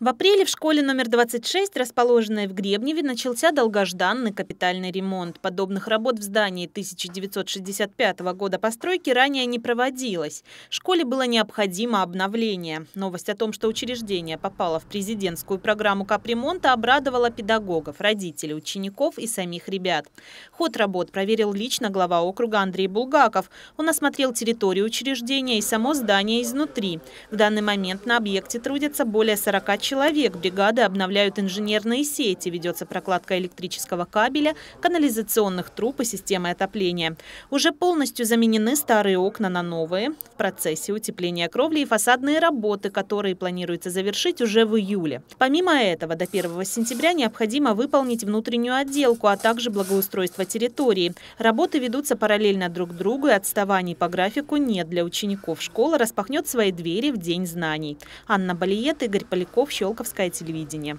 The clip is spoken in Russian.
В апреле в школе номер 26, расположенной в Гребневе, начался долгожданный капитальный ремонт. Подобных работ в здании 1965 года постройки ранее не проводилось. Школе было необходимо обновление. Новость о том, что учреждение попало в президентскую программу капремонта, обрадовала педагогов, родителей, учеников и самих ребят. Ход работ проверил лично глава округа Андрей Булгаков. Он осмотрел территорию учреждения и само здание изнутри. В данный момент на объекте трудятся более 40 человек человек. Бригады обновляют инженерные сети, ведется прокладка электрического кабеля, канализационных труб и системы отопления. Уже полностью заменены старые окна на новые. В процессе утепления кровли и фасадные работы, которые планируется завершить уже в июле. Помимо этого, до 1 сентября необходимо выполнить внутреннюю отделку, а также благоустройство территории. Работы ведутся параллельно друг другу и отставаний по графику нет. Для учеников школа распахнет свои двери в День знаний. Анна Балиет, Игорь Поляков, Щелковское телевидение.